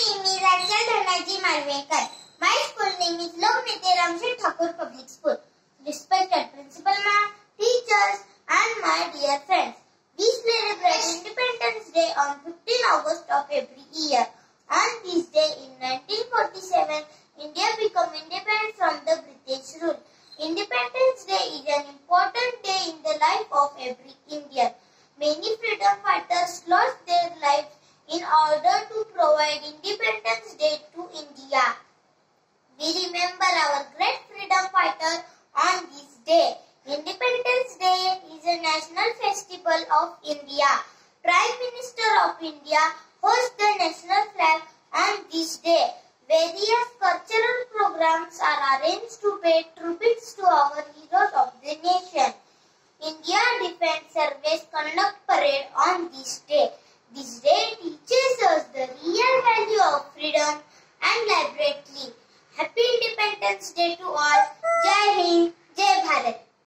name is Achal Dhanaji Malvekar. My school name is Lokneta Ramsheth Thakur Public School. Respected Principal Ma'am, teachers and my dear friends. We celebrate Independence Day on 15 August of every year. On this day in 1947, India became independent from the British rule. Independence Day is an important day in the life of every Indian. Provide Independence Day to India. We remember our great freedom fighter on this day. Independence Day is a national festival of India. Prime Minister of India hosts the national flag on this day. Various cultural programs are arranged to pay tributes to our heroes of the nation. India Defence Service conduct parade on this day. This day teaches us the real value of freedom and liberty. Happy Independence Day to all.